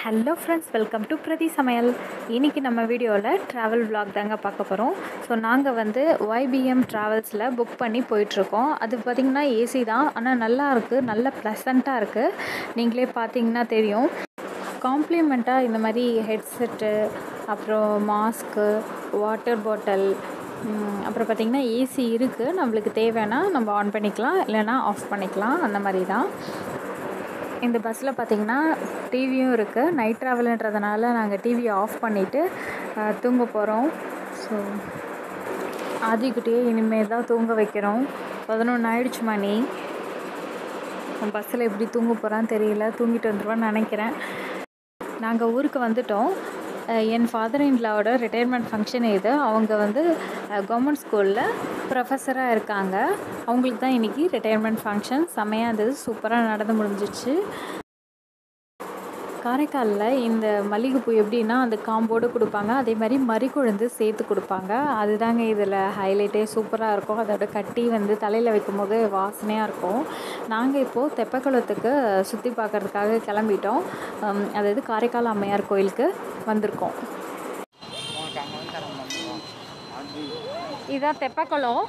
Hello friends welcome to பிரதி சமையல் இன்றைக்கி நம்ம வீடியோவில் ட்ராவல் விலாக் தாங்க பார்க்க போகிறோம் ஸோ நாங்கள் வந்து ஒய்பிஎம் ட்ராவல்ஸில் புக் பண்ணி போயிட்டுருக்கோம். அது பார்த்திங்கன்னா ஏசி தான். ஆனால் நல்லா இருக்குது நல்ல ப்ளசண்ட்டாக இருக்குது நீங்களே பார்த்தீங்கன்னா தெரியும். காம்ப்ளிமெண்ட்டாக இந்த மாதிரி ஹெட்செட்டு அப்புறம் மாஸ்க்கு வாட்டர் பாட்டில் அப்புறம் பார்த்திங்கன்னா ஏசி இருக்குது நம்மளுக்கு தேவைன்னா நம்ம ஆன் பண்ணிக்கலாம். இல்லைனா ஆஃப் பண்ணிக்கலாம். அந்த மாதிரி தான். இந்த பஸ்ஸில் பார்த்திங்கன்னா டிவியும் இருக்குது நைட் ட்ராவலுன்றதுனால நாங்கள் டிவியை ஆஃப் பண்ணிவிட்டு தூங்க போகிறோம் ஸோ ஆதிக்குட்டியே இனிமேல் தான் தூங்க வைக்கிறோம். பதினொன்று ஆயிடுச்சு மணி. பஸ்ஸில் எப்படி தூங்க போகிறான்னு தெரியல. தூங்கிட்டு வந்துடுவான்னு நினைக்கிறேன். நாங்கள் ஊருக்கு வந்துட்டோம். என் ஃபாதர் இன்லாவோட ரிட்டையர்மெண்ட் ஃபங்க்ஷன் இது. அவங்க வந்து கவர்மெண்ட் ஸ்கூலில் ப்ரொஃபஸராக இருக்காங்க. அவங்களுக்கு தான் இன்றைக்கி ரிட்டையர்மெண்ட் ஃபங்க்ஷன் செம்மையாக இருந்தது சூப்பராக நடந்து முடிஞ்சிச்சு காரைக்காலில் இந்த மல்லிகைப்பூ எப்படின்னா அந்த காம்போடு கொடுப்பாங்க. அதே மாதிரி மறிக்குழுந்து சேர்த்து கொடுப்பாங்க. அதுதாங்க இதில் ஹைலைட்டே சூப்பராக இருக்கும். அதோட கட்டி வந்து தலையில் வைக்கும்போது வாசனையாக இருக்கும். நாங்கள் இப்போது தெப்பக்குளத்துக்கு சுற்றி பார்க்குறதுக்காக கிளம்பிட்டோம். அதாவது காரைக்கால் அம்மையார் கோயிலுக்கு வந்திருக்கோம். இதுதான் தெப்பக்குளம்.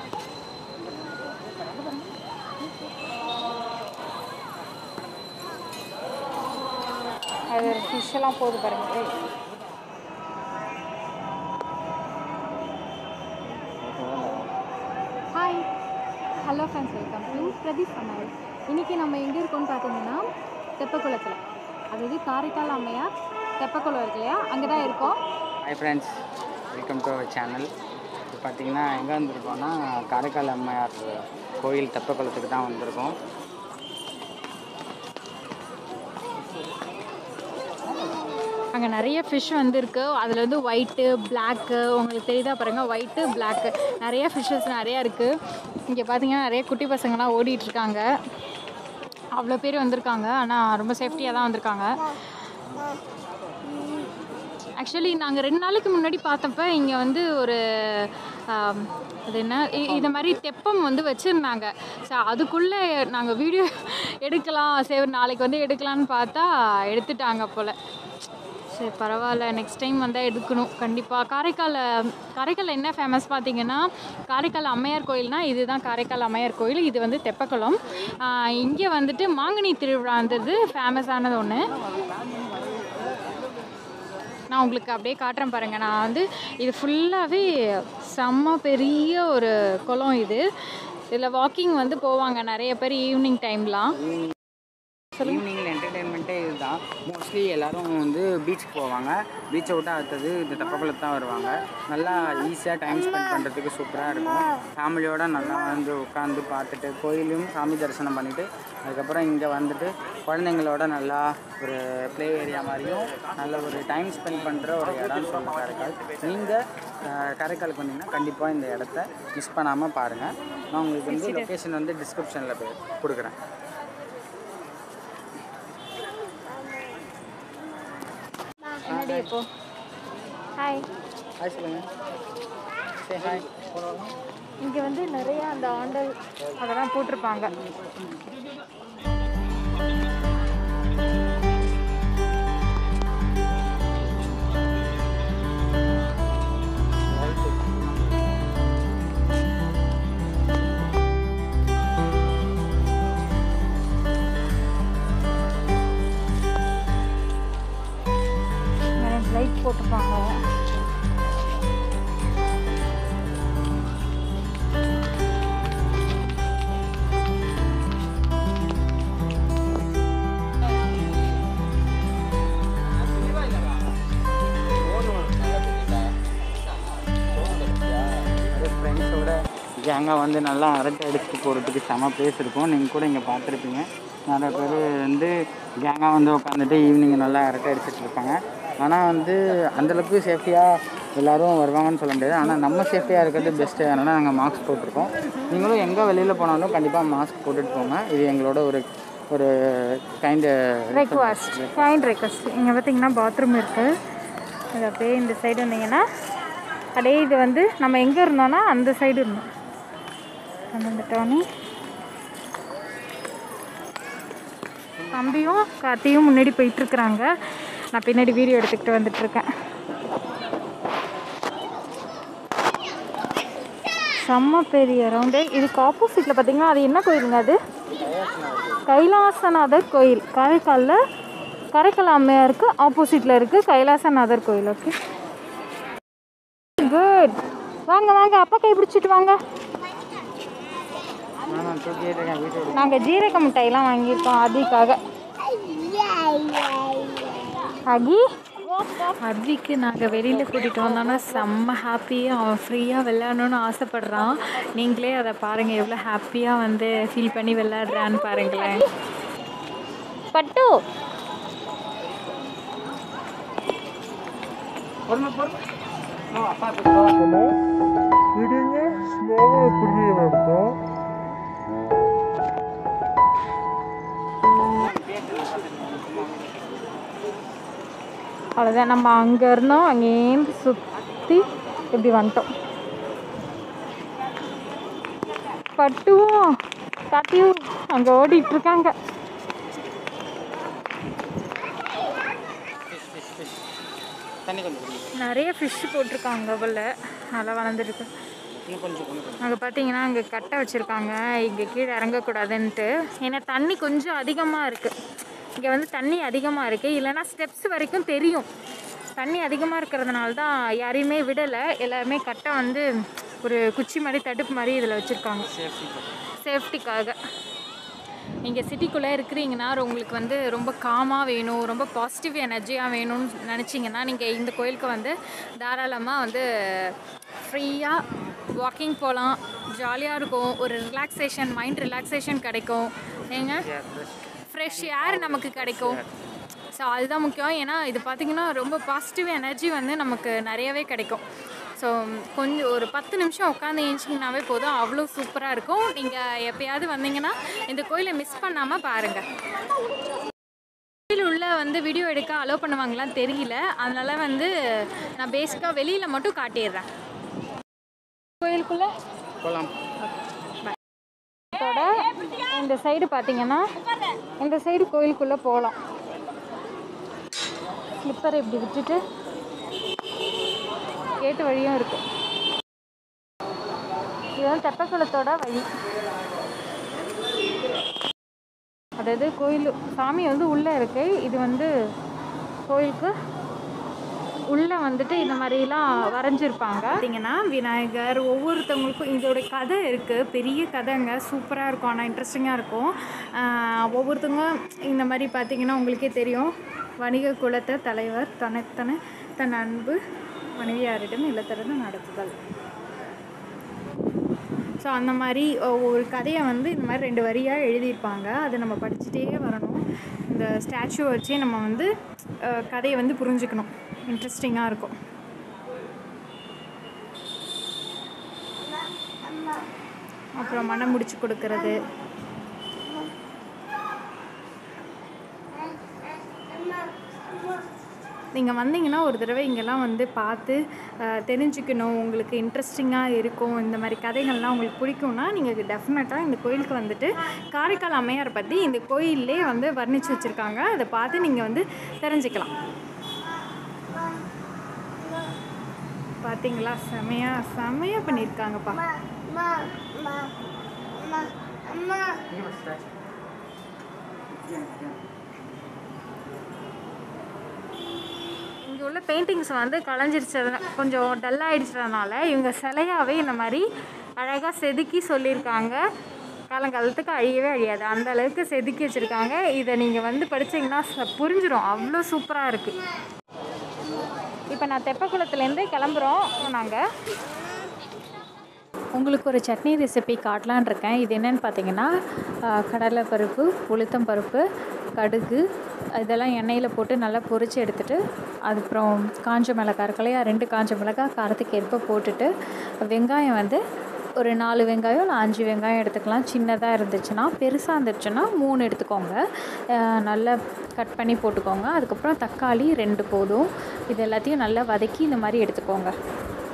அது ஃபிஷ் எல்லாம் போகுது பாருங்க. Hi hello friends welcome to Pradeep சமையல் இன்றைக்கி நம்ம எங்கே இருக்கோம்னு பார்த்தீங்கன்னா தெப்பக்குளத்தில். அதாவது காரைக்கால் அம்மையார் தெப்பக்குளம் இருக்கு இல்லையா? அங்கே தான் இருக்கோம். Hi friends welcome to our channel பார்த்தீங்கன்னா எங்கே வந்திருக்கோன்னா காரைக்கால் அம்மையார் கோயில் தெப்பக்குளத்துக்கு தான் வந்திருக்கோம். அங்கே நிறைய ஃபிஷ் வந்துருக்கு. அதில் வந்து ஒயிட்டு பிளாக்கு உங்களுக்கு தெரியுதா பாருங்கள் ஒயிட்டு பிளாக்கு நிறைய ஃபிஷ்ஷஸ் நிறையா இருக்குது இங்கே பார்த்தீங்கன்னா நிறைய குட்டி பசங்களாம் ஓடிட்டுருக்காங்க. அவ்வளோ பேர் வந்திருக்காங்க. ஆனால் ரொம்ப சேஃப்டியாக தான் வந்திருக்காங்க. ஆக்சுவலி நாங்கள் ரெண்டு நாளைக்கு முன்னாடி பார்த்தப்ப இங்கே வந்து ஒரு அது என்ன? இது மாதிரி தெப்பம் வந்து வச்சுருந்தாங்க. ஸோ அதுக்குள்ளே நாங்கள் வீடியோ எடுக்கலாம் சரி நாளைக்கு வந்து எடுக்கலான்னு பார்த்தா எடுத்துட்டாங்க போல். சரி பரவாயில்ல நெக்ஸ்ட் டைம் வந்தால் எடுக்கணும் கண்டிப்பாக காரைக்கால் காரைக்காலில் என்ன ஃபேமஸ் பார்த்தீங்கன்னா காரைக்கால் அம்மையார் கோயில்னா இதுதான் காரைக்கால் அம்மையார் கோயில் இது வந்து தெப்பக்குளம். இங்கே வந்துட்டு மாங்கனி திருவிழான்றது ஃபேமஸானது ஒன்று நான் உங்களுக்கு அப்படியே காட்டுறேன் பாருங்கள் நான் வந்து இது ஃபுல்லாகவே செம்ம பெரிய ஒரு குளம் இது. இதில் வாக்கிங் வந்து போவாங்க நிறைய பேர் ஈவினிங் டைம்லாம் ஈவினிங்கில் என்டர்டெயின்மெண்ட்டே இதுதான். மோஸ்ட்லி எல்லாரும் வந்து பீச்சுக்கு போவாங்க. பீச்சை விட்டு அடுத்தது இந்த தெப்பக்குளத்து தான் வருவாங்க. நல்லா ஈஸியாக டைம் ஸ்பெண்ட் பண்ணுறதுக்கு சூப்பராக இருக்கும். ஃபேமிலியோட நல்லா வந்து உட்காந்து பார்த்துட்டு கோயிலையும் சாமி தரிசனம் பண்ணிவிட்டு அதுக்கப்புறம் இங்கே வந்துட்டு குழந்தைங்களோட நல்லா ஒரு ப்ளே ஏரியா மாதிரியும் நல்ல ஒரு டைம் ஸ்பெண்ட் பண்ணுற ஒரு இடம்னு சொல்ல காரைக்கால் நீங்கள் காரைக்காலுக்கு வந்தீங்கன்னா கண்டிப்பாக இந்த இடத்த மிஸ் பண்ணாமல் பாருங்கள் நான் உங்களுக்கு வந்து லொக்கேஷன் வந்து டிஸ்கிரிப்ஷனில் கொடுக்குறேன். என்னடி இப்போ? ஹாய் ஹாய் சொல்லுங்கள் சரி ஹாய் இங்கே வந்து நிறைய அந்த ஆண்டல் அதெல்லாம் போட்டிருப்பாங்க. கேங்காக வந்து நல்லா அரட்டை அடிச்சுட்டு போகிறதுக்கு செம பிளேஸ் இருக்கும். நீங்கள் கூட இங்கே பார்த்துருப்பீங்க. நிறைய பேர் வந்து கேங்காக வந்து உட்காந்துட்டு ஈவினிங் நல்லா அரட்டை அடிச்சிட்டு இருப்பாங்க. ஆனால் வந்து அந்தளவுக்கு சேஃப்டியாக எல்லோரும் வருவாங்கன்னு சொல்ல முடியாது. ஆனால் நம்ம சேஃப்டியாக இருக்கிறது பெஸ்ட்டு அதனால் நாங்கள் மாஸ்க் போட்டிருக்கோம். நீங்களும் எங்கே வெளியில் போனாலும் கண்டிப்பாக மாஸ்க் போட்டுட்டு போங்க. இது எங்களோட ஒரு ஒரு கைண்டு ரெக்வஸ்ட் கைண்ட் ரெக்வஸ்ட் இங்கே பார்த்தீங்கன்னா பாத்ரூம் இருக்குது இது அப்படியே இந்த சைடு வந்தீங்கன்னா அப்படியே இது வந்து நம்ம எங்கே இருந்தோம்னா அந்த சைடு இருந்தோம். வந்துட்டோன்னே தம்பியும் கார்த்தியும் முன்னாடி போயிட்டுருக்குறாங்க. நான் பின்னாடி வீடியோ எடுத்துக்கிட்டு வந்துட்டுருக்கேன். செம்ம பெரிய ரவுண்டு இதுக்கு ஆப்போசிட்டில் பார்த்தீங்கன்னா அது என்ன கோயிலுங்க அது? கைலாசநாதர் கோயில். காரைக்காலில் காரைக்கால் அம்மையாருக்கு ஆப்போசிட்டில் இருக்குது கைலாசநாதர் கோயில் ஓகே குட் வாங்க வாங்க. அப்பா கை பிடிச்சிட்டு வாங்க நான் தூக்கிட்டே இருக்கேன் வீட்டை நாங்கள் ஜீரக மிட்டாய்லாம் வாங்கியிருக்கோம் அதிக்காக அகி அத்விக்கு நாங்கள் வெளியில் கூட்டிகிட்டு வந்தோன்னா செம்ம ஹாப்பியாக அவன் ஃப்ரீயாக விளையாடணும்னு ஆசைப்பட்றான். நீங்களே அதை பாருங்கள் எவ்வளோ ஹாப்பியாக வந்து ஃபீல் பண்ணி விளையாடுறான்னு பாருங்களேன். பட்டு. பொறுமை அவ்வளோதான் நம்ம அங்கே இருந்தோம் அங்கேருந்து சுற்றி இப்படி வந்துட்டோம். பட்டுவும் காட்டியும் அங்கே ஓடிட்டு இருக்காங்க. நிறைய ஃபிஷ் போட்டிருக்காங்க உள்ள. நல்லா வளர்ந்துருக்கு. அங்கே பார்த்தீங்கன்னா அங்கே கட்டை வச்சுருக்காங்க. இங்கே கீழே இறங்கக்கூடாதுன்ட்டு. ஏன்னா தண்ணி கொஞ்சம் அதிகமாக இருக்குது இங்கே வந்து தண்ணி அதிகமாக இருக்குது இல்லைன்னா ஸ்டெப்ஸ் வரைக்கும் தெரியும். தண்ணி அதிகமாக இருக்கிறதுனால தான் யாரையுமே விடலை. எல்லாருமே கட்டை வந்து ஒரு குச்சி மாதிரி தடுப்பு மாதிரி இதில் வச்சுருக்காங்க. சேஃப்டி சேஃப்டிக்காக நீங்கள் சிட்டிக்குள்ளே இருக்கிறீங்கன்னா உங்களுக்கு வந்து ரொம்ப காமாக வேணும். ரொம்ப பாசிட்டிவ் எனர்ஜியாக வேணும்னு நினச்சிங்கன்னா நீங்கள் இந்த கோயிலுக்கு வந்து தாராளமாக வந்து ஃப்ரீயாக வாக்கிங் போகலாம் ஜாலியாக இருக்கும். ஒரு ரிலாக்ஸேஷன் மைண்ட் ரிலாக்ஸேஷன் கிடைக்கும். ஏங்க? ஃப்ரெஷ் ஏர் நமக்கு கிடைக்கும். ஸோ அதுதான் முக்கியம். ஏன்னா இது பார்த்திங்கன்னா ரொம்ப பாசிட்டிவ் எனர்ஜி வந்து நமக்கு நிறையவே கிடைக்கும். ஸோ கொஞ்சம் ஒரு பத்து நிமிஷம் உட்காந்து ஏஞ்சிங்கனாவே போதும். அவ்வளோ சூப்பராக இருக்கும். நீங்கள் எப்பயாவது வந்தீங்கன்னா இந்த கோயிலை மிஸ் பண்ணாமல் பாருங்கள் கோயில் உள்ள வந்து வீடியோ எடுக்க அலோவ் பண்ணுவாங்களான்னு தெரியல. அதனால வந்து நான் பேசிக்காக வெளியில் மட்டும் காட்டிடுறேன். கோயிலுக்குள்ளே? போகலாம் இந்த சைடு பார்த்தீங்கன்னா இந்த சைடு கோயிலுக்குள்ளே போகலாம் ஸ்லிப்பரை இப்படி விட்டுட்டு கேட்டு வழியும் இருக்கும் இது வந்து தெப்பக்குளத்தோட வழி. அதாவது கோயில் சாமி வந்து உள்ளே இருக்கு. இது வந்து கோயிலுக்கு உள்ளே வந்துட்டு இந்த மாதிரிலாம் வரைஞ்சிருப்பாங்க. பார்த்தீங்கன்னா விநாயகர் ஒவ்வொருத்தவங்களுக்கும் இதோட கதை இருக்குது பெரிய கதைங்க சூப்பராக இருக்கும். ஆனால் இன்ட்ரெஸ்டிங்காக இருக்கும். ஒவ்வொருத்தவங்க இந்த மாதிரி பார்த்தீங்கன்னா உங்களுக்கே தெரியும். வணிக குலத்தை தலைவர் தனத்தன தன் அன்பு மனைவியாரிடம் இல்லத்திறந்து நடத்துதல் ஸோ அந்த மாதிரி ஒரு கதையை வந்து இந்த மாதிரி ரெண்டு வரியாக எழுதியிருப்பாங்க. அதை நம்ம படிச்சுட்டே வரணும். இந்த ஸ்டாச்சுவை வச்சே நம்ம வந்து கதையை வந்து புரிஞ்சுக்கணும். இன்ட்ரெஸ்டிங்காக இருக்கும். அப்புறம் மனம் முடிச்சு கொடுக்கறது. நீங்கள் வந்தீங்கன்னா ஒரு தடவை இங்கெல்லாம் வந்து பார்த்து தெரிஞ்சுக்கணும். உங்களுக்கு இன்ட்ரெஸ்டிங்காக இருக்கும். இந்த மாதிரி கதைகள்லாம் உங்களுக்கு பிடிக்கும்னா நீங்கள் டெஃபினட்டாக இந்த கோயிலுக்கு வந்துட்டு காரைக்கால் அம்மையார் பற்றி இந்த கோயிலே வந்து வர்ணித்து வச்சுருக்காங்க. அதை பார்த்து நீங்கள் வந்து தெரிஞ்சுக்கலாம். பார்த்தீங்களா செமையா செமையாக பண்ணியிருக்காங்கப்பா இங்கே உள்ள பெயிண்டிங்ஸ் வந்து கலைஞ்சிருச்சது கொஞ்சம் டல்லாகிடுச்சதுனால இவங்க சிலையாகவே இந்த மாதிரி அழகாக செதுக்கி சொல்லியிருக்காங்க. காலங்காலத்துக்கு அழியவே அழியாது. அந்த அளவுக்கு செதுக்கி வச்சுருக்காங்க. இதை நீங்கள் வந்து படிச்சீங்கன்னா ச- புரிஞ்சிடும் அவ்வளோ சூப்பராக இருக்குது இப்போ நான் தெப்பக்குளத்துலேருந்து கிளம்புறோம் நாங்கள் உங்களுக்கு ஒரு சட்னி ரெசிபி காட்டலான் இருக்கேன். இது என்னென்னு பார்த்தீங்கன்னா கடலைப்பருப்பு உளுத்தம் பருப்பு கடுகு இதெல்லாம் எண்ணெயில் போட்டு நல்லா பொரித்து எடுத்துகிட்டு அதுக்கப்புறம் காஞ்ச மிளகாய் இருக்கலையா ரெண்டு காஞ்ச மிளகாய் காரத்துக்கு ஏற்ப போட்டுட்டு வெங்காயம் வந்து ஒரு நாலு வெங்காயம் இல்லை அஞ்சு வெங்காயம் எடுத்துக்கலாம். சின்னதாக இருந்துச்சுன்னா பெருசாக இருந்துச்சுன்னா மூணு எடுத்துக்கோங்க. நல்லா கட் பண்ணி போட்டுக்கோங்க. அதுக்கப்புறம் தக்காளி ரெண்டு போதும். இது எல்லாத்தையும் நல்லா வதக்கி இந்த மாதிரி எடுத்துக்கோங்க.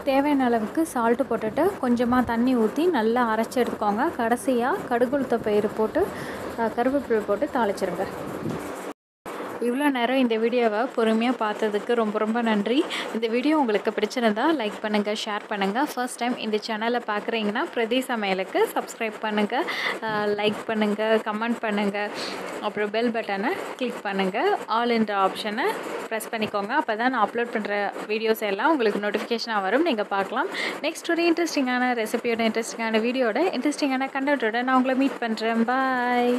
தேவையான அளவுக்கு சால்ட்டு போட்டுட்டு கொஞ்சமாக தண்ணி ஊற்றி நல்லா அரைச்சி எடுத்துக்கோங்க. கடைசியாக கடுகுளுத்த பயிறு போட்டு கருவேப்பிலை போட்டு தாளிச்சிருங்க. இவ்வளோ நேரம் இந்த வீடியோவை பொறுமையாக பார்த்ததுக்கு ரொம்ப ரொம்ப நன்றி. இந்த வீடியோ உங்களுக்கு பிடிச்சிருந்தா லைக் பண்ணுங்கள் ஷேர் பண்ணுங்கள் ஃபர்ஸ்ட் டைம் இந்த சேனலை பார்க்குறீங்கன்னா பிரதி சமையலுக்கு சப்ஸ்கிரைப் பண்ணுங்கள் லைக் பண்ணுங்கள் கமெண்ட் பண்ணுங்கள் அப்புறம் பெல் பட்டனை கிளிக் பண்ணுங்கள் ஆல் என்ற ஆப்ஷனை ப்ரெஸ் பண்ணிக்கோங்க. அப்போ தான் நான் அப்லோட் பண்ணுற வீடியோஸ் எல்லாம் உங்களுக்கு நோட்டிஃபிகேஷனாக வரும். நீங்கள் பார்க்கலாம். நெக்ஸ்ட் ஒரு இன்ட்ரெஸ்டிங்கான ரெசிபியோட இன்ட்ரெஸ்டிங்கான வீடியோட இன்ட்ரெஸ்டிங்கான கண்டென்ட்டோட நான் உங்களை மீட் பண்ணுறேன் பாய்